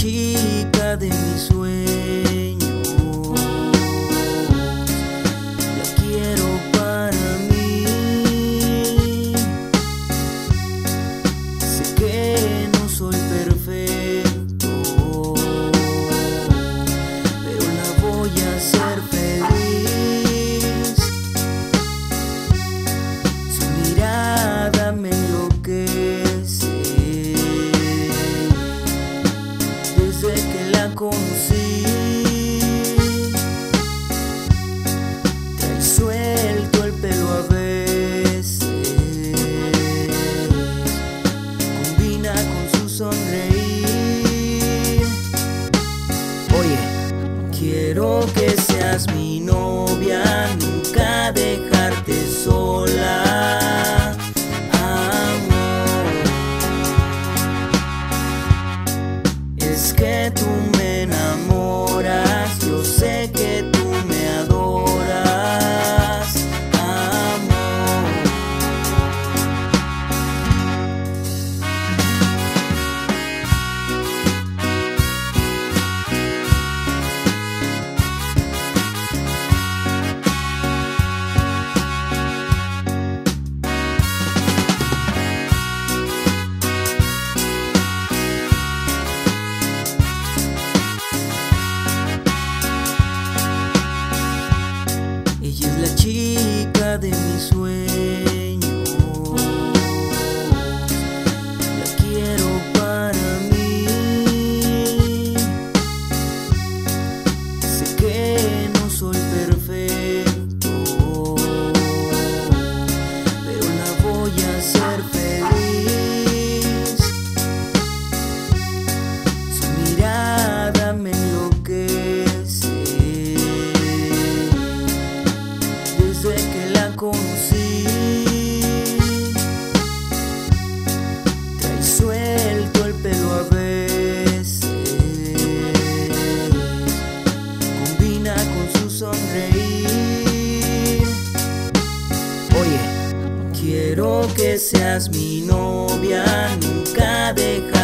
chica de mis la conocí. Trae suelto el pelo a veces, combina con su sonreír. Oye, quiero que seas mi novia. chica de mis sueños. Quiero que seas mi novia, nunca dejar.